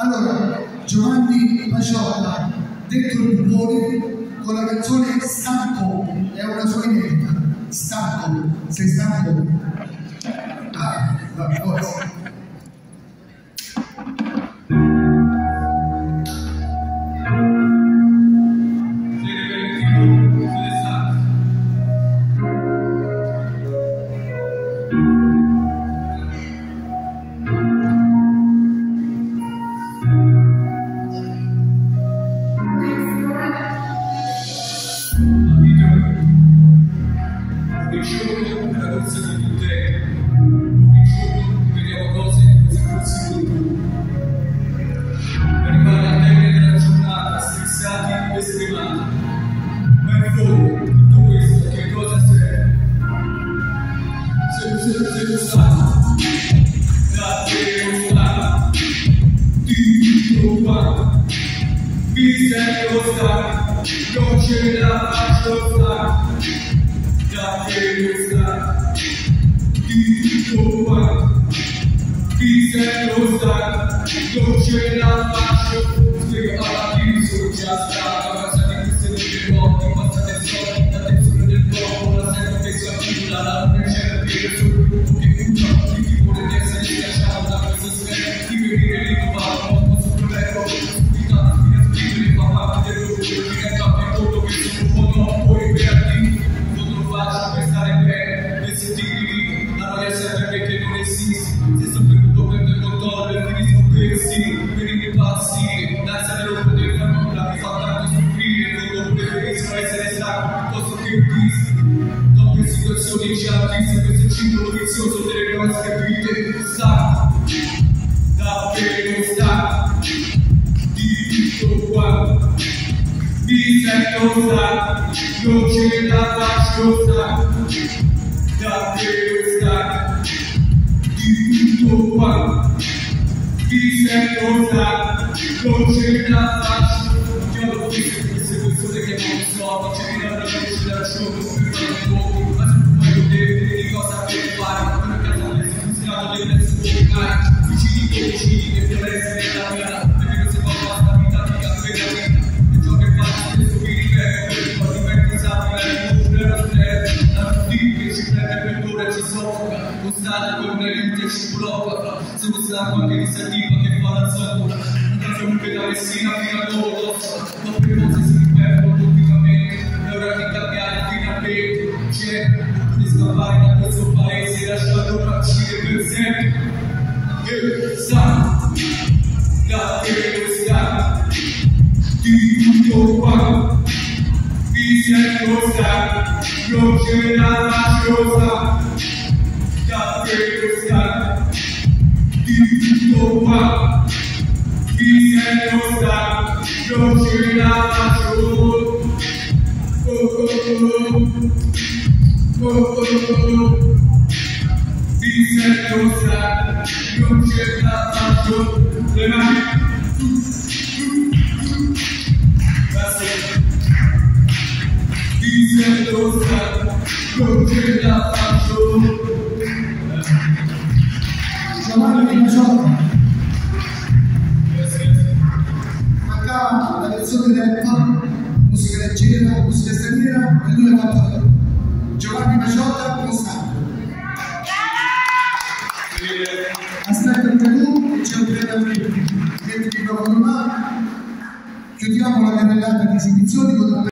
Allora, Giovanni Paciotta, detto il Pupone, con la canzone Stanco, Ogni giorno una corsa di tutte, ogni giorno vediamo cose fossimo tu. Arrivare al termine della giornata, stressati e stremati. Ma in fondo, tutto questo che cosa serve? Se se se lo stato, da te lo stato, ti quanto. Mi sento stanco, non ce la faccio stare Peace and no sign, no cheering out. Già tristi, questo ciclo vizioso delle nostre vite, stanco, davvero stanco, di tutto quanto, mi sento stanco, non ce la faccio stanco, davvero stanco, di tutto quanto, mi sento stanco, non ce la faccio, io l'ho visto queste persone che non so, c'è una da giorno, per fare usada con nevintes propria, se usada con che iniziativa che fa la sola, andiamo che da Messina fino a Colosso, doppie cose si perdono continuamente, ora di cambiare finalmente, c'è di scappare da questo paese e lasciarlo marcire per sempre. E la tempesta, tutto qua, vi si è costata, non la Jerusa, Yokina Masu. Vincent Yosa, Yokina Masu. Levante. Vincent Yosa, Yokina Masu. Zaman ödülü çok. Versione rap, musica leggera, musica straniera, e lui l'ha fatta Giovanni Paciotta con Stanco. Aspetta il menù, c'è un premio metti il microfono là, chiudiamo la carrellata di esibizioni con